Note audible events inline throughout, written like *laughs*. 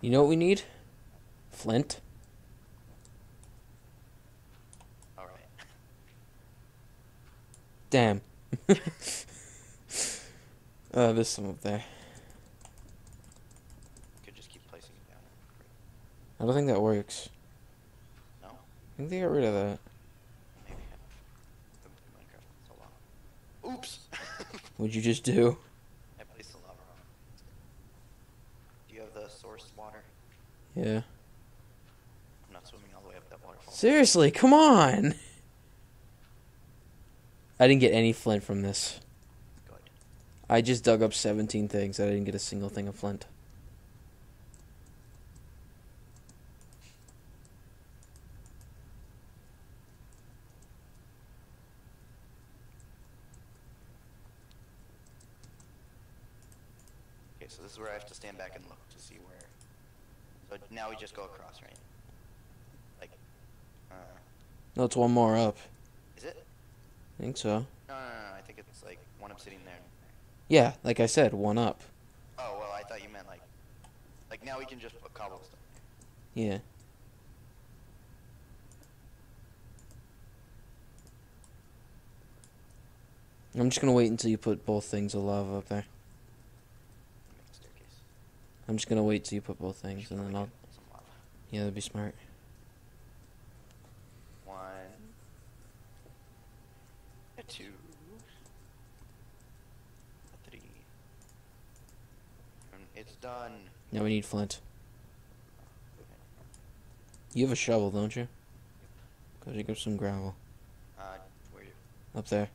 You know what we need? Flint. All right. Damn. uh, *laughs* there's some up there. Could just keep placing it down. I don't think that works. No, I think they got rid of that. maybe. Minecraft so long. Oops. What'd you just do? *laughs* I placed the lava wrong. Do you have the source water? Yeah. I'm not swimming all the way up that waterfall. Seriously, come on. I didn't get any flint from this. Good. I just dug up 17 things. I didn't get a single thing of flint. Okay, so this is where I have to stand back and look to see where. So now we just go across, right? Like, uh, No, it's one more up. is it? I think so. No, no, no, no. I think it's like one up sitting there. Yeah, like I said, one up. Oh well, I thought you meant like, like now we can just put cobblestone. Yeah. I'm just gonna wait until you put both things of lava up there. Make a staircase. I'm just gonna wait till you put both things, and then I'll. Get some lava. Yeah, that'd be smart. One. A two. A three. And it's done. Now we need flint. You have a shovel, don't you? Go dig up some gravel Uh, where you? up there.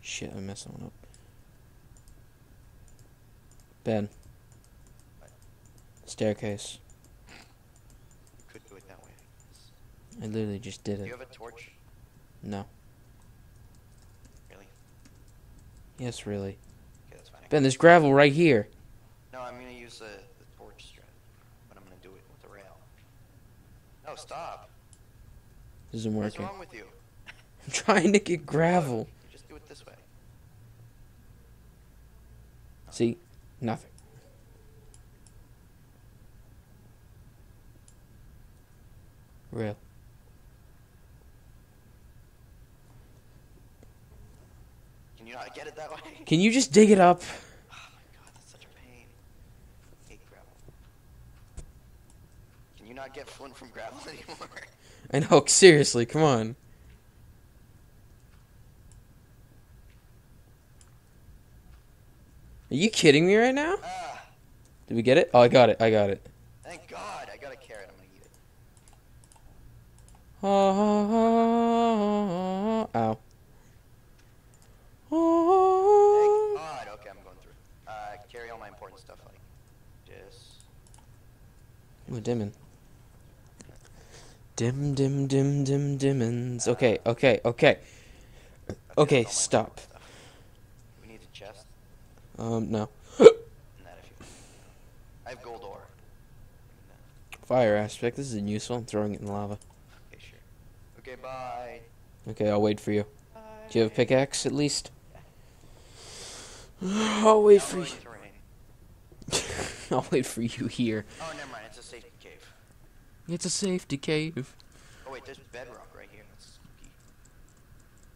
Shit, I messed one up. Ben. Staircase. You could do it that way. I literally just did Do it. you have a torch? No. Really? Yes, really. Okay, that's fine. Ben, there's gravel right here. No, I'm gonna use the, the torch strap, but I'm gonna do it with the rail. No, stop. This isn't working. What's wrong with you? *laughs* I'm trying to get gravel. Just do it this way. See? Nothing. Real. Can you not get it that way? Can you just dig it up? Oh my god, that's such a pain. Hate gravel. Can you not get flint from gravel *laughs* anymore? I know, seriously, come on. Are you kidding me right now? ah, Did we get it? Oh, I got it. I got it. thank God. I got a carrot. I'm gonna eat it. Oh, ow. Oh. God. Okay, I'm going through. Uh, carry all my important stuff like this. Ooh, dimmin. Dim, dim, dim, dim, dimmins. Okay, okay, okay. Okay, that's all my stop. We need a chest. Um, no. And that if you. I have gold ore. Fire aspect. This isn't useful. I'm throwing it in lava. Okay, bye. Okay, I'll wait for you. Bye. Do you have a pickaxe at least? *sighs* I'll wait for you. *laughs* I'll wait for you here. Oh, never mind. It's a safety cave. It's a safety cave. Oh wait, there's bedrock right here. That's spooky.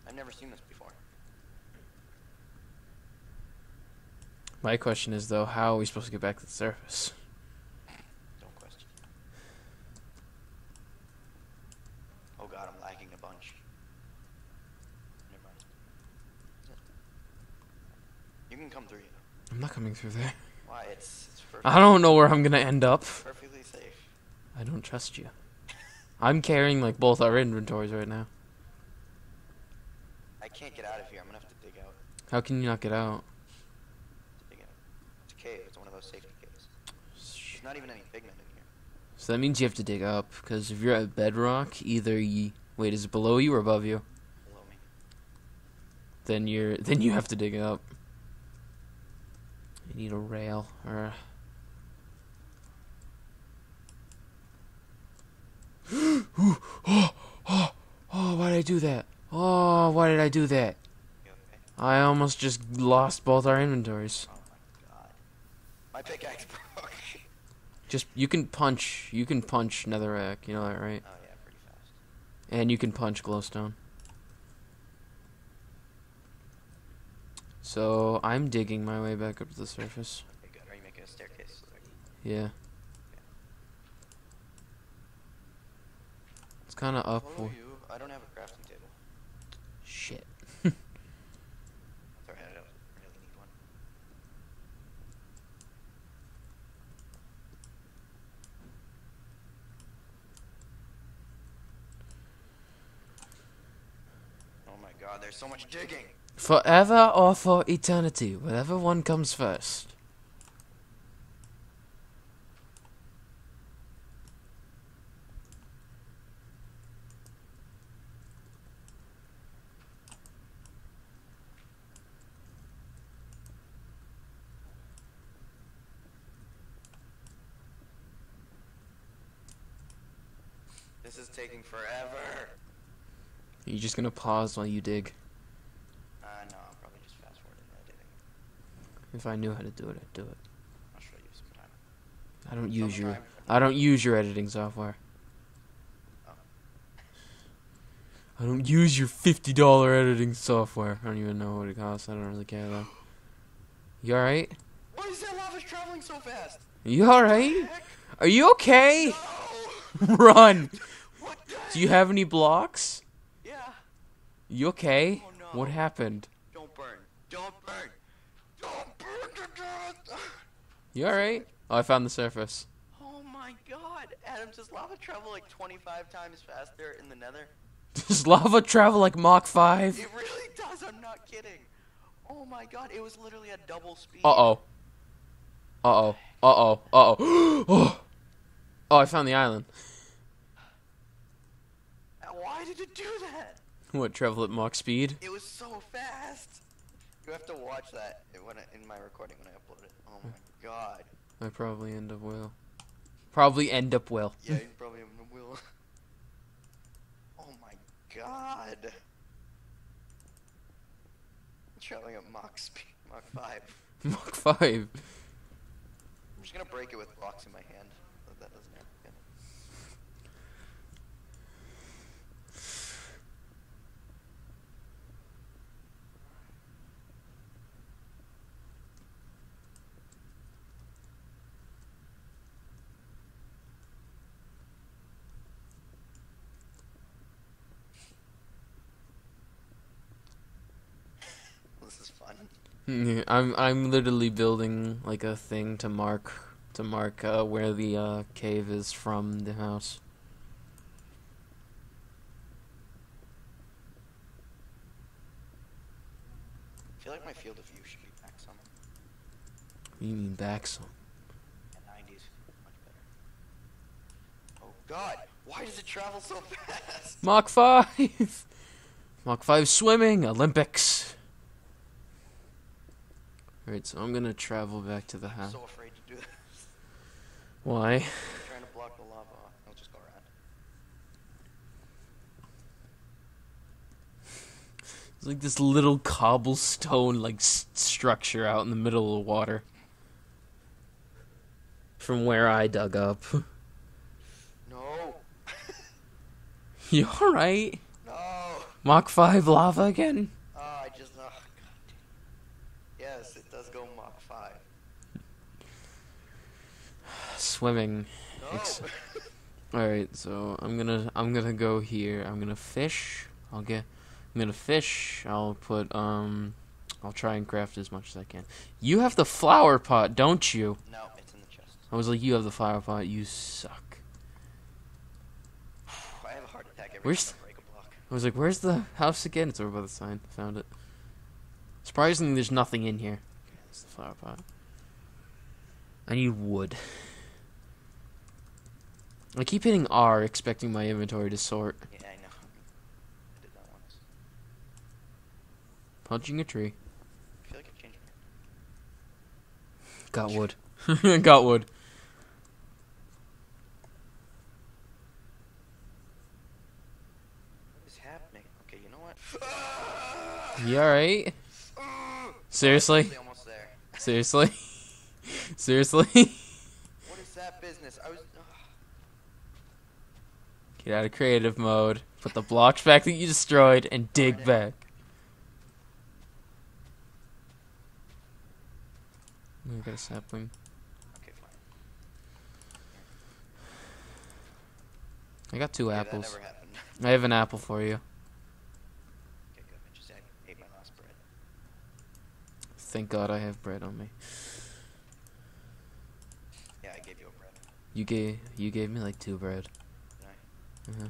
I've never seen this before. My question is though, how are we supposed to get back to the surface? Don't question. Oh god, I'm lagging a bunch. Never mind. You can come through. You know. I'm not coming through there. Why? It's it's I don't know where I'm gonna end up. perfectly safe. I don't trust you. I'm carrying like both our inventories right now. I can't get out of here. I'm gonna have to dig out. How can you not get out? Dig out. It's a cave. It's one of those safety caves. There's not even any pigmen in here. So that means you have to dig up, because if you're at bedrock, either you wait, is it below you or above you? Below me. Then you're then you have to dig up. You need a rail or. A... oh, *gasps* oh, oh! Why did I do that? Oh, why did I do that? I almost just lost both our inventories. Oh my god. My pickaxe broke. *laughs* Just you can punch. You can punch netherrack. You know that, right? Oh yeah, pretty fast. And you can punch glowstone. So I'm digging my way back up to the surface. Okay, good. Are you making a staircase? Yeah. It's kind of up. You. I don't have a crafting table. Shit. *laughs* That's. I don't really need one. Oh my god, there's so much digging. Forever or for eternity, whatever one comes first. This is taking forever. You're just gonna pause while you dig. Uh, no, I'll probably just fast forward in editing. If I knew how to do it, I'd do it. I'll show you sometime. I don't use your I don't use your editing software. Oh. I don't use your fifty dollar editing software. I don't even know what it costs. I don't really care though. You alright? Why is that lava traveling so fast? You alright? Are you okay? No! *laughs* Run! Do you have any blocks? Yeah. You okay? Oh, no. What happened? Don't burn. Don't burn. Don't burn to death. You alright? Oh, I found the surface. Oh my god. Adam, does lava travel like 25 times faster in the nether? *laughs* Does lava travel like Mach 5? It really does. I'm not kidding. Oh my god. It was literally at double speed. Uh *gasps* oh. Uh oh. Uh oh. Uh oh. I found the island. Why did it do that? What, travel at Mach speed? It was so fast. You have to watch that when I, in my recording when I upload god. I probably end up well. Probably end up well. Yeah, you probably end up will. *laughs* Oh my god. I'm Traveling at Mach speed, Mach 5. *laughs* Mach 5. I'm just gonna break it with blocks in my hand. So that doesn't happen. This is fun. Yeah, I'm I'm literally building like a thing to mark to mark uh, where the uh, cave is from the house. I feel like my field of view should be back some. You mean back some? And 90s, much better. Oh god, why does it travel so *laughs* fast? Mach 5! *laughs* Mach 5 swimming, Olympics! Alright, so I'm gonna travel back to the I'm house. so afraid to do that. Why? I'm *laughs* trying to block the lava off. I'll just go around. It's like this little cobblestone like structure out in the middle of the water. From where I dug up. *laughs* No, *laughs* you alright? no. Mach 5 lava again? Oh, I just, oh god. Yes, it does go Mach 5. Swimming. No. Ex- Alright, so I'm gonna I'm gonna go here. I'm gonna fish. I'll get I'm gonna fish. I'll put um I'll try and craft as much as I can. You have the flower pot, don't you? no, it's in the chest. I was like, you have the flower pot, you suck. I have a heart attack every Where's- time I break a block. I was like, where's the house again? It's over by the sign. Found it. Surprisingly, there's nothing in here. Okay, it's the flower pot. I need wood. I keep hitting R, expecting my inventory to sort. Yeah, I know. I did that once. Punching a tree. I feel like I've changed Got wood. *laughs* Got wood. What is happening? Okay, you know what? You alright? Seriously? Seriously? *laughs* Seriously? *laughs* What is that business? I was. ugh. Get out of creative mode. Put the blocks back that you destroyed and dig back. I got a sapling. Okay, fine. I got two Yeah, apples. That never happened. I have an apple for you. Okay, good. I ate my last bread. Thank God I have bread on me. Yeah, I gave you a bread. You gave you gave me like two bread. Uh-huh.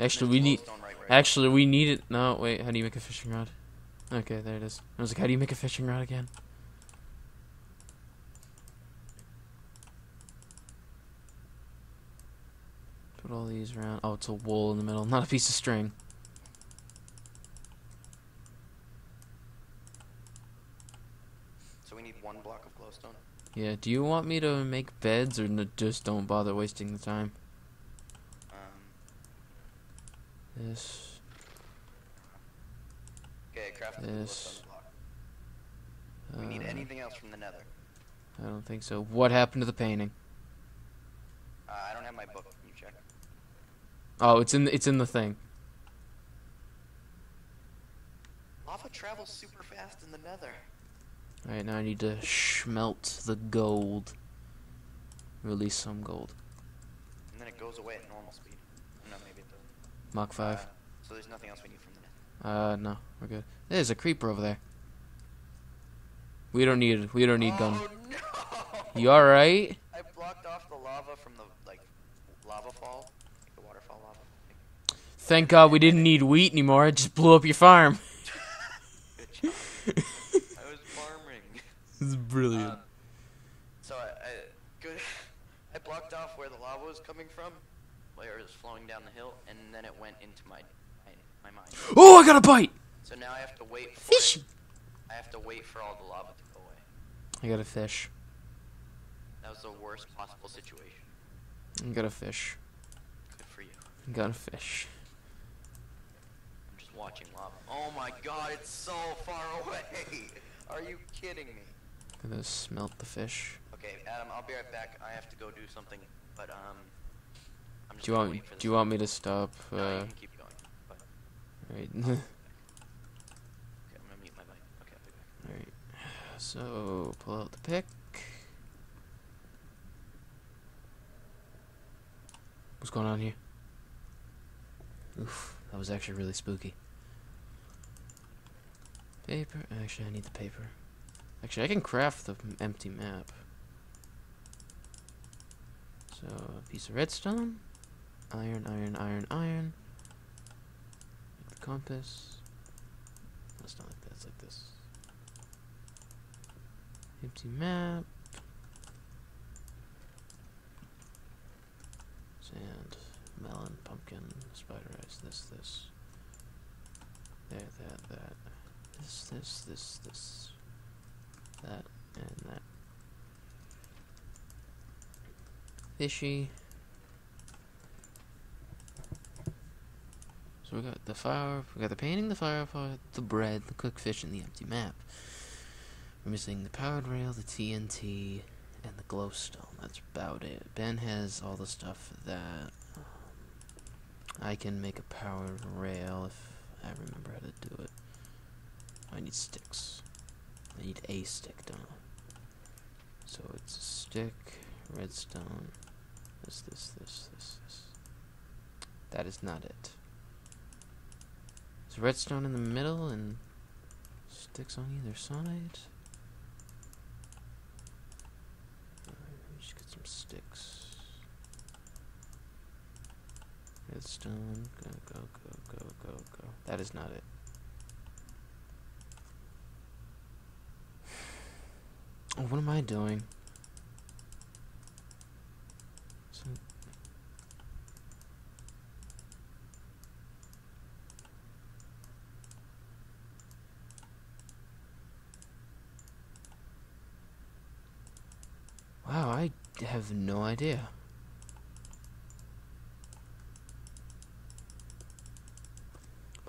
Actually, we need. Actually, we need it. No, wait. How do you make a fishing rod? Okay, there it is. I was like, how do you make a fishing rod again? Put all these around. Oh, it's a wool in the middle, not a piece of string. So we need one block of glowstone. Yeah. Do you want me to make beds or n- just don't bother wasting the time? Um, This. okay, I crafted This. We need uh, anything else from the nether. I don't think so. What happened to the painting? Uh, I don't have my book. Can you check? Oh, it's in. The, it's in the thing. Lava travels super fast in the nether. All right, now I need to smelt the gold. Release some gold. And then it goes away at normal speed. No, maybe it doesn't. Mach five. Uh, so there's nothing else we need from the net. Uh, no, we're good. There's a creeper over there. We don't need. We don't need gun. Oh no! *laughs* You all right? I blocked off the lava from the like lava fall, like the waterfall lava. Thank God we didn't need wheat anymore. It just blew up your farm. *laughs* Good job. I was farming. This is brilliant. Um, so I, I good. *laughs* I blocked off where the lava was coming from, where it was flowing down the hill, and then it went into my my, my mine. oh, I got a bite. So now I have to wait for Fish. it. I have to wait for all the lava to go away. I got a fish. That was the worst possible situation. I got a fish. Good for you. I got a fish. I'm just watching lava. Oh my god, it's so far *laughs* away! Are you kidding me? I'm gonna smelt the fish. Okay, Adam, I'll be right back. I have to go do something, but um, I'm just Do you want? Do you want me to stop? No, you Uh, can keep going. But, right. *laughs* okay, I'm gonna mute my mic. Okay, I'll be back. Alright. So, pull out the pick. What's going on here? Oof, that was actually really spooky. Paper. Actually, I need the paper. Actually, I can craft the empty map. So, a piece of redstone. Iron, iron, iron, iron. The compass. That's not like that, it's like this. Empty map. Sand, melon, pumpkin, spider eyes, this, this. There, that, that. This, this, this, this. That, and that. Fishy. So we got the fire, we got the painting, the flower pot, the bread, the cooked fish, and the empty map. We're missing the powered rail, the TNT, and the glowstone. That's about it. Ben has all the stuff that um, I can make a powered rail if I remember how to do it. I need sticks. I need a stick, I? So it's a stick, redstone, this, this, this, this, this. That is not it. Is redstone in the middle and sticks on either side? Just get some sticks. Redstone, go, go, go, go, go, go. That is not it. Oh, what am I doing? Wow, I have no idea.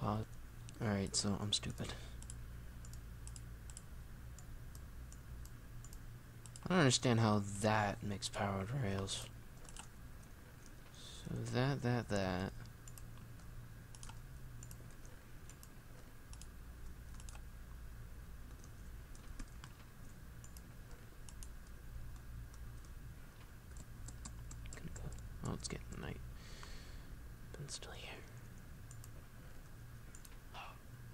Wow. Alright, so I'm stupid. I don't understand how that makes powered rails. So that, that, that. Oh, it's getting night. But still here.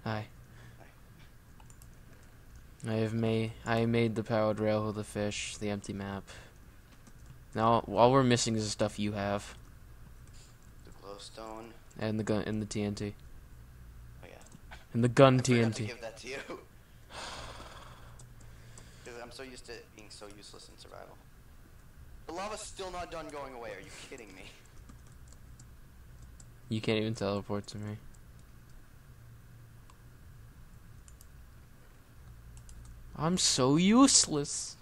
Hi. I have made I made the powered rail with the fish, the empty map. Now all we're missing is the stuff you have The glowstone. and the gun and the TNT Oh yeah. and the gun I to TNT. give that to you. *sighs* Because I'm so used to being so useless in survival. The lava's still not done going away. Are you kidding me? You can't even teleport to me. I'm so useless.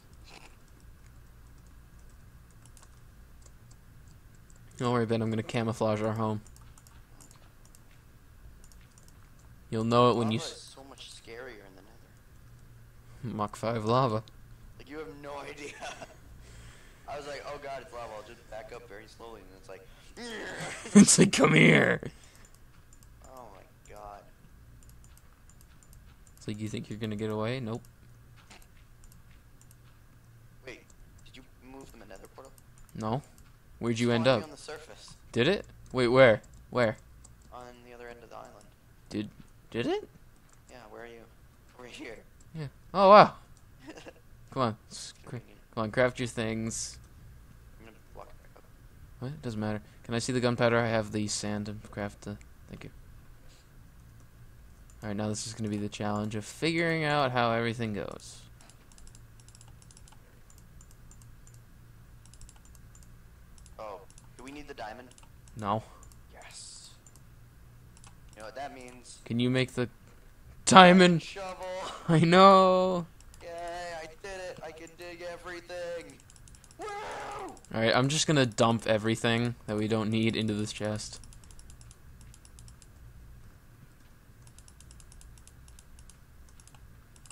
Don't worry, Ben. I'm gonna camouflage our home. You'll know it when you Lava s- is so much scarier in the nether. Mach 5 lava. Like you have no *laughs* idea. I was like, oh god, it's lava. I'll just back up very slowly, and it's like, *laughs* *laughs* it's like, come here. oh my god. It's like, you think you're gonna get away? Nope. Wait, did you move the nether portal? No. Where'd you end up? on the surface, Did it? Wait, where? Where? on the other end of the island. Did did it? Yeah, where are you? Over here. Yeah. Oh, wow. *laughs* Come on. s- cra- Convenient. Come on, craft your things. I'm gonna block it back up. What? Doesn't matter. Can I see the gunpowder? I have the sand to craft the. Thank you. Alright, now this is going to be the challenge of figuring out how everything goes. Oh, do we need the diamond? No. Yes. You know what that means? Can you make the diamond? Shovel. *laughs* I know. Yay, I did it. I can dig everything. Woo! Alright, I'm just going to dump everything that we don't need into this chest.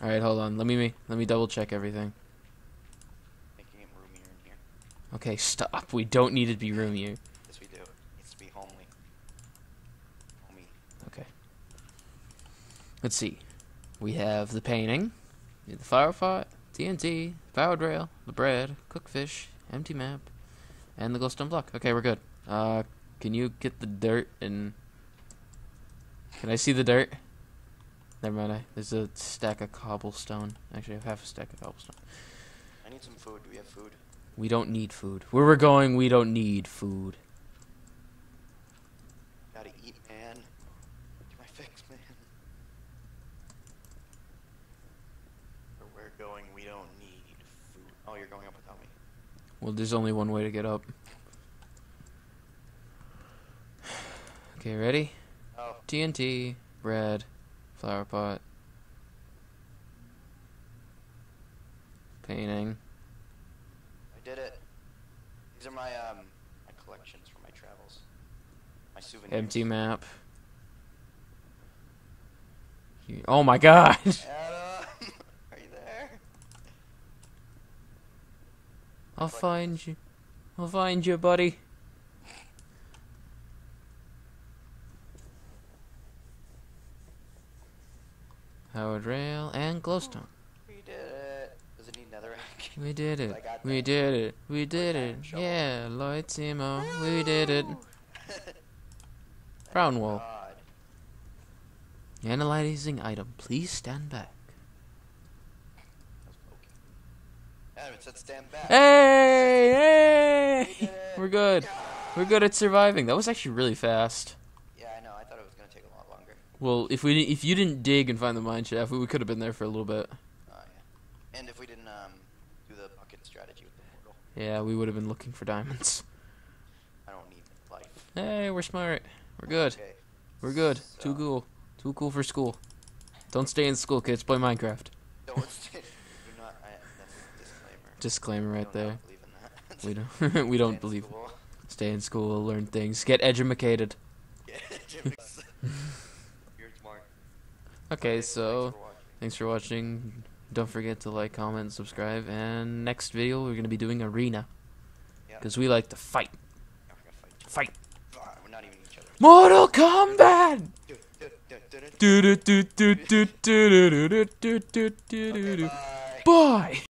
Alright, hold on. Let me let me double check everything. Making it roomier in here. Okay, stop. We don't need to be roomier. Yes, we do. It needs to be homely. Homey. Okay. Let's see. We have the painting, the flower pot, TNT, powered rail, the bread, cooked fish, empty map, and the glowstone block. Okay, we're good. Uh, can you get the dirt and? Can I see the dirt? Never mind. I, there's a stack of cobblestone. Actually, I have half a stack of cobblestone. I need some food. Do we have food? We don't need food. Where we're going, we don't need food. Gotta eat, man. Do my fix, *laughs* man. Where we're going, we don't need food. Oh, you're going up without me. Well, there's only one way to get up. Okay, ready? Oh, TNT, bread, flower pot, painting. I did it. These are my um my collections from my travels. My souvenirs. Empty map. You- Oh my god! *laughs* Adam, *laughs* are you there? I'll find you. I'll find you, buddy. Powered Rail and glowstone. We did it. Does it need netherrack? We did it. We did it. We did it. Yeah, Lloyd Timo. We did it. Brown wool. Analyzing item. Please stand back. That was pokey. Adam, it said stand back. Hey! Hey! it. We're good. We're good at surviving. That was actually really fast. Yeah, I know. I thought it was gonna take a lot longer. Well, if we if you didn't dig and find the mine shaft, we could have been there for a little bit. Oh yeah. And if we didn't um do the bucket strategy with the portal, Yeah, we would have been looking for diamonds. I don't need life. Hey, we're smart. We're good. Okay. We're good. Too cool. Too cool for school. Don't stay in school, kids. Play Minecraft. Don't *laughs* stay. Do not. I, that's a disclaimer. Disclaimer right there. believe in that. *laughs* We don't. *laughs* we don't in believe. school. Stay in school, learn things, get edumacated. Yeah, Jim- You're smart. Okay, so thanks for watching. Don't forget to like, comment, subscribe, and next video we're gonna be doing arena. Because yep. we like to fight. No, fight. fight. Mortal Kombat! okay, bye. bye.